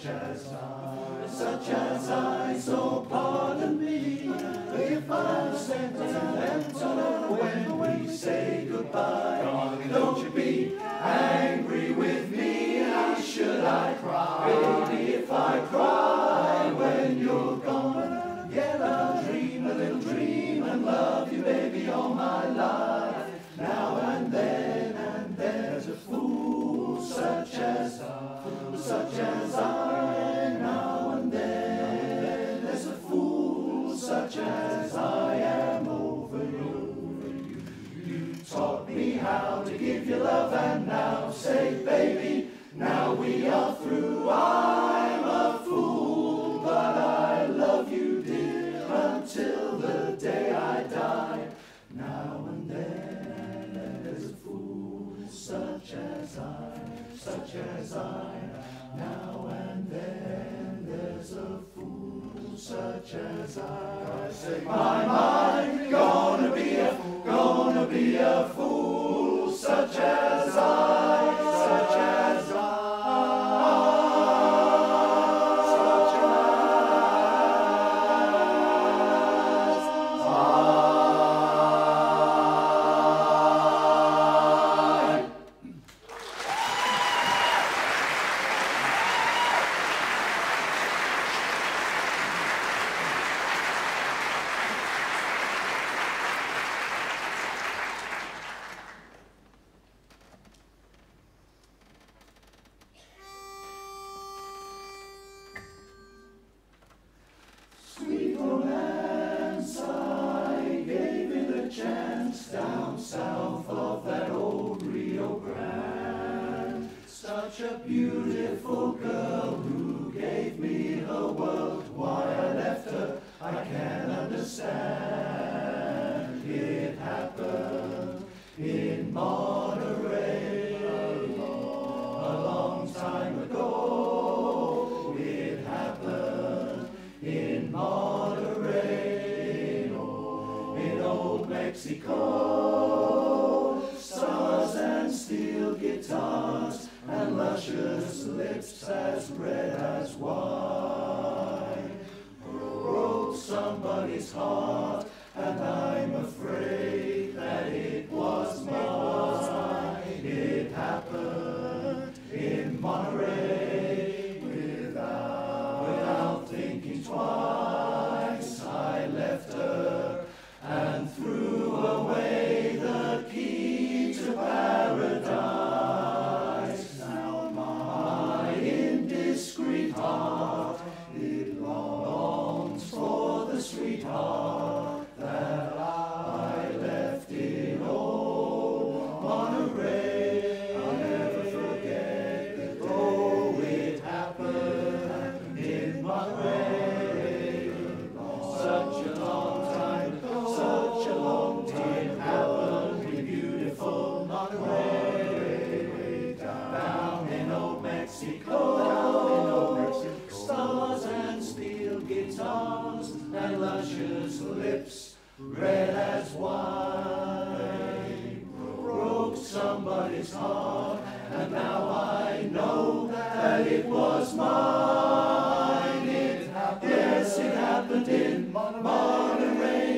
such as I, such as I. So pardon me if I'm sentimental we are through. I'm a fool, but I love you, dear, until the day I die. Now and then there's a fool such as I, such as I. Now and then there's a fool such as I. Say, my mind, gonna be a, gonna be a fool such as Such a beautiful girl who gave me her world. Why I left her, I can't understand. It happened in Monterey a long time ago. It happened in Monterey, in old Mexico. Luscious lips as red as wine. Broke somebody's heart, and I'm afraid that it was mine. It happened red as wine. Broke somebody's heart, and now I know that it was mine. It happened, yes, it happened in Monterey